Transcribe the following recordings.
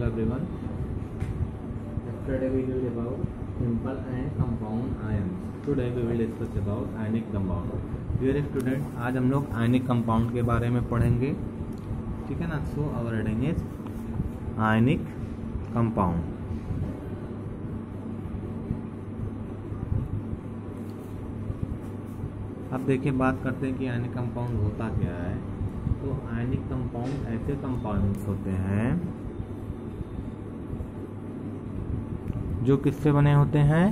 Hello everyone yesterday we will about simple and compound ions today we will discuss about ionic compound dear student आज हम लोग ionic compound के बारे में पढ़ेंगे। ठीक है ना? So our heading is ionic compound अब देखिए बात करते हैं कि आयनिक कंपाउंड होता क्या है। तो आयनिक कंपाउंड ऐसे कंपाउंड्स होते हैं। जो किससे बने होते हैं?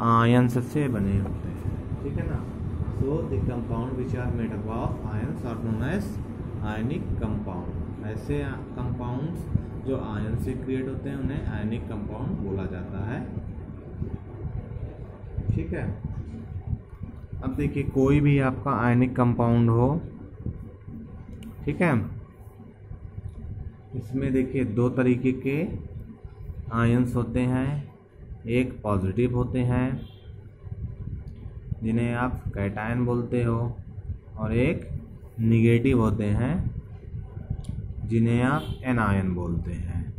आयंस से बने होते हैं। ठीक है ना? So the compound which are made up of ions are known as ionic compound ऐसे कंपाउंड्स जो आयन से क्रिएट होते हैं, उन्हें आयनिक कंपाउंड बोला जाता है। ठीक है? अब देखिए, कोई भी आपका आयनिक कंपाउंड हो, ठीक है? इसमें देखिए, दो तरीके के आयंस होते हैं, एक पॉजिटिव होते हैं, जिन्हें आप कैटायन बोलते हो, और एक निगेटिव होते हैं, जिन्हें आप एनायन बोलते हैं।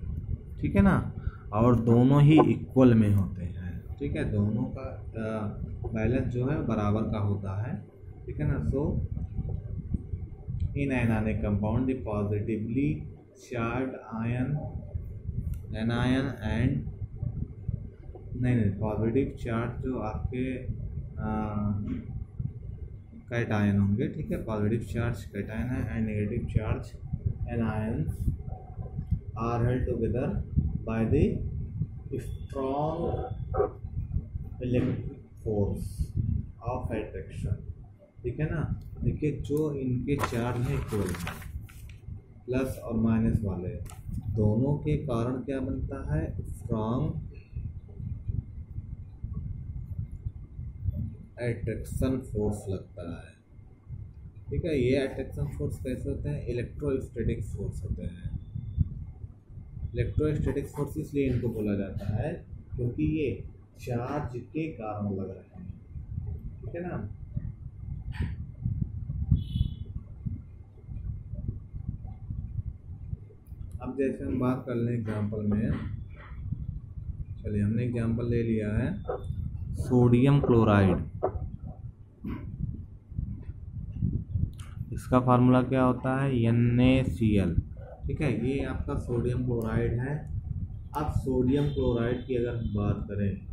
ठीक है ना? और दोनों ही इक्वल में होते हैं। ठीक है? दोनों का बैलेंस जो है बराबर का होता है। ठीक है ना? So in anionic compound positively charge ion anion and नहीं नहीं पॉजिटिव चार्ज जो आपके कैटायन होंगे, ठीक है? पॉजिटिव चार्ज कैटायन है and negative charge anions are held together by the strong electric force of attraction ठीक है ना? देखिए, जो इनके चार्ज है इक्वल प्लस और माइनस वाले दोनों के कारण क्या बनता है? स्ट्रॉन्ग एट्रैक्शन फोर्स लगता है। ठीक है, ये अट्रैक्शन फोर्स कैसे होते हैं? इलेक्ट्रोस्टैटिक फोर्स होते हैं। इलेक्ट्रोस्टैटिक फोर्स इसलिए इनको बोला जाता है क्योंकि ये चार्ज के कारण लग रहे हैं। ठीक है ना? अब जैसे हम बात कर लें एग्ज़ाम्पल में, चलिए हमने एग्ज़ाम्पल ले लिया है सोडियम क्लोराइड इसका फार्मूला क्या होता है? एन ए सी एल ठीक है, ये आपका सोडियम क्लोराइड है। अब सोडियम क्लोराइड की अगर हम बात करें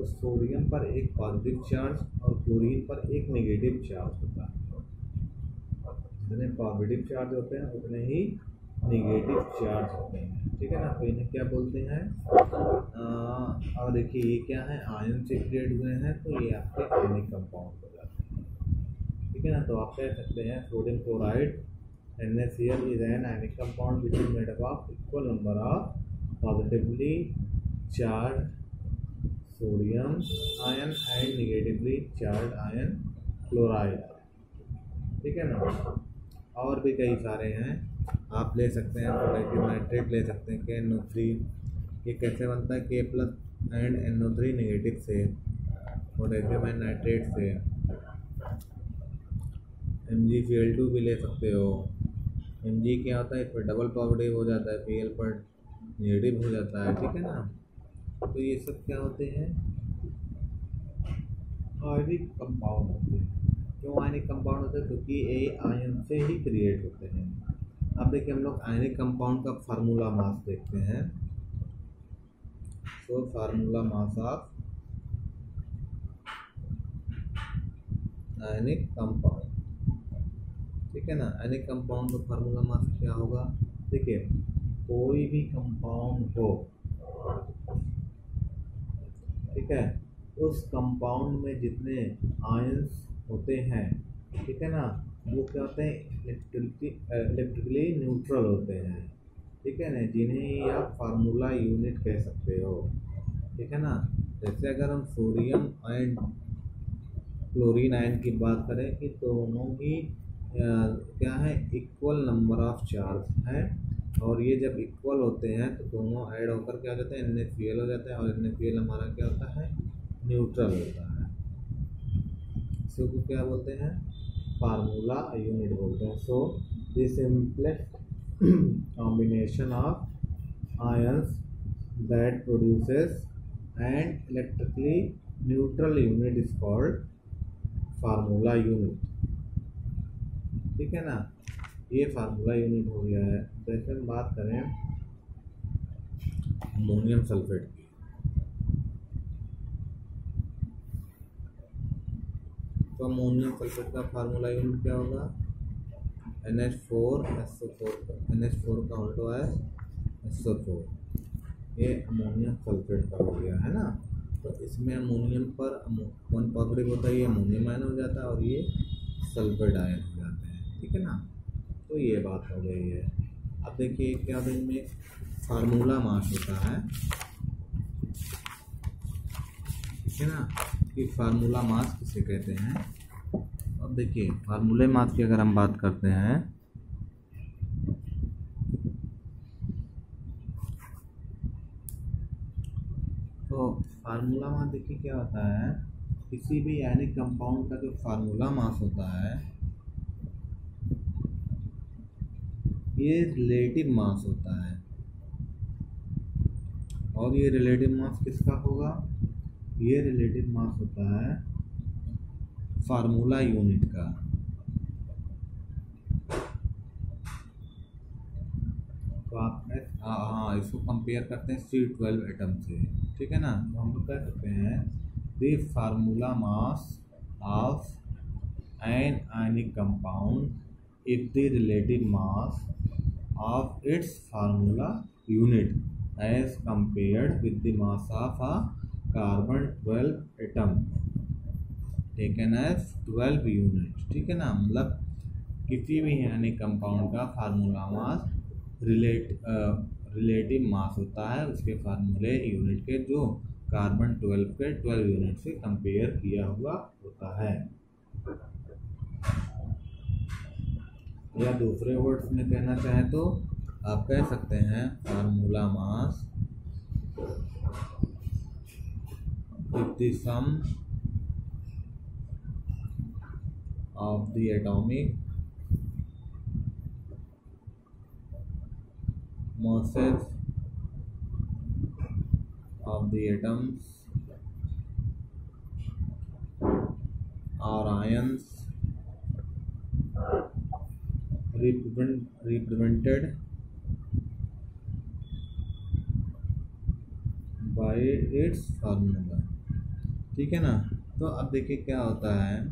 तो सोडियम पर एक पॉजिटिव चार्ज और क्लोरीन पर एक नेगेटिव चार्ज होता है। जितने पॉजिटिव चार्ज होते हैं, उतने ही नेगेटिव चार्ज होते हैं। ठीक है ना? तो इन्हें क्या बोलते हैं? और देखिए, ये क्या है? आयन से क्रिएट हुए हैं तो ये आपके आयनिक कंपाउंड हो जाते हैं। ठीक है ना? तो आप कह सकते हैं sodium chloride NaCl is an ionic compound which is made up of equal number of positively charged sodium ion and negatively charged ion chloride. ठीक है ना? और भी कई सारे हैं। आप ले सकते हैं पोटेशियम नाइट्रेट ले सकते हैं के एन ओ थ्री ये कैसे बनता है? K plus and N O three negative से। पोटेशियम एंड नाइट्रेट से। M G C L two भी ले सकते हो। एम जी क्या होता है? इस पर डबल पॉजिटिव हो जाता है पी एल पर नेगेटिव हो जाता है। ठीक है ना? तो ये सब क्या होते हैं? आयनिक कंपाउंड होते हैं। क्यों आयनिक कंपाउंड होते हैं? क्योंकि ये आयन से ही क्रिएट होते हैं। अब देखिए हम लोग आयनिक कंपाउंड का फार्मूला मास देखते हैं। तो formula mass of ionic compound ठीक है ना? आयनिक कंपाउंड का फार्मूला मास क्या होगा? देखिए, कोई भी कंपाउंड हो ठीक है? उस कंपाउंड में जितने आयंस होते हैं, ठीक है ना? वो क्या होते हैं? इलेक्ट्रिकली इलेक्ट्रिकली न्यूट्रल होते हैं। ठीक है ना? जिन्हें आप फार्मूला यूनिट कह सकते हो। ठीक है ना? जैसे अगर हम सोडियम एंड क्लोरीन आयन की बात करें कि दोनों ही क्या है? इक्वल नंबर ऑफ़ चार्ज है। और ये जब इक्वल होते हैं तो दोनों ऐड होकर क्या हो जाते हैं? एन हो जाता है और एन हमारा क्या होता है? न्यूट्रल होता है। इसी को क्या बोलते हैं? फार्मूला यूनिट बोलते हैं। So this simplest combination of ions that produces and electrically neutral unit is called formula unit ठीक है ना? ये फार्मूला यूनिट हो गया है। जैसे हम बात करें अमोनियम सल्फेट की। तो अमोनियम सल्फेट का फार्मूला यूनिट क्या होगा? N H four S O four N H four का उल्टो है एस ओ फोर ये अमोनियम सल्फेट का हो गया, है ना? तो इसमें अमोनियम पर वन पॉजिटिव होता है, ये अमोनियम आयन हो जाता है और ये सल्फेट आयन हो जाते हैं, ठीक है ना? तो ये बात हो गई है। अब देखिए क्या इनमें फार्मूला मास होता है। ठीक है ना? कि फार्मूला मास किसे कहते हैं? अब देखिए, फार्मूले मास की अगर हम बात करते हैं तो फार्मूला मास देखिए क्या होता है? किसी भी यानी कंपाउंड का जो फार्मूला मास होता है ये रिलेटिव मास होता है। और ये रिलेटिव मास किसका होगा? ये रिलेटिव मास होता है फार्मूला यूनिट का। तो आप हाँ हाँ इसको कंपेयर करते हैं सी ट्वेल्व एटम से, ठीक है ना? तो हम लोग कह सकते हैं the formula mass of an ionic compound if the relative mass of its formula unit as compared with the mass of a carbon twelve atom taken as twelve unit ठीक है ना? मतलब किसी भी यानी कंपाउंड का formula mass relate relative mass होता है, उसके फार्मूले यूनिट के जो कार्बन ट्वेल्व के ट्वेल्व यूनिट से कंपेयर किया हुआ होता है। या दूसरे वर्ड्स में कहना चाहें तो आप कह सकते हैं formula mass sum of the atomic masses of the atoms और ions represented by its formula ठीक है ना? तो अब देखिए क्या होता है।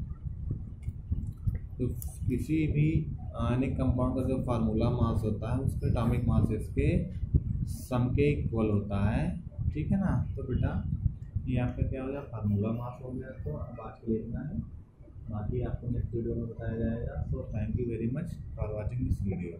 तो किसी भी आयनिक कंपाउंड का जो फार्मूला मास होता है, उसके एटॉमिक मास इसके सम के इक्वल होता है। ठीक है ना? तो बेटा ये आपका क्या हो गया? फार्मूला मास हो गया। तो अब आज के है। बाकी आपको नेक्स्ट वीडियो में बताया जाएगा। So thank you very much for watching this video